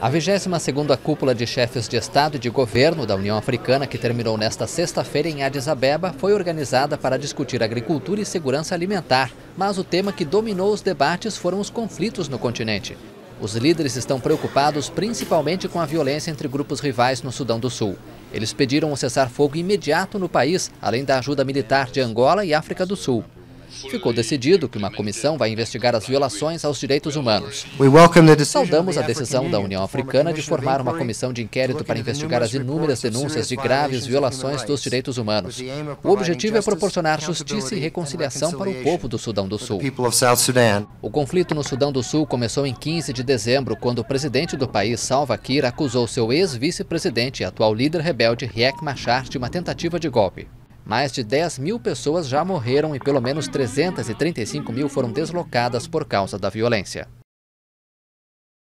A 22ª Cúpula de Chefes de Estado e de Governo da União Africana, que terminou nesta sexta-feira em Addis Abeba, foi organizada para discutir agricultura e segurança alimentar, mas o tema que dominou os debates foram os conflitos no continente. Os líderes estão preocupados principalmente com a violência entre grupos rivais no Sudão do Sul. Eles pediram um cessar-fogo imediato no país, além da ajuda militar de Angola e África do Sul. Ficou decidido que uma comissão vai investigar as violações aos direitos humanos. Saudamos a decisão da União Africana de formar uma comissão de inquérito para investigar as inúmeras denúncias de graves violações dos direitos humanos. O objetivo é proporcionar justiça e reconciliação para o povo do Sudão do Sul. O conflito no Sudão do Sul começou em 15 de dezembro, quando o presidente do país, Salva Kiir, acusou seu ex-vice-presidente e atual líder rebelde, Riek Machar, de uma tentativa de golpe. Mais de 10 mil pessoas já morreram e pelo menos 335 mil foram deslocadas por causa da violência.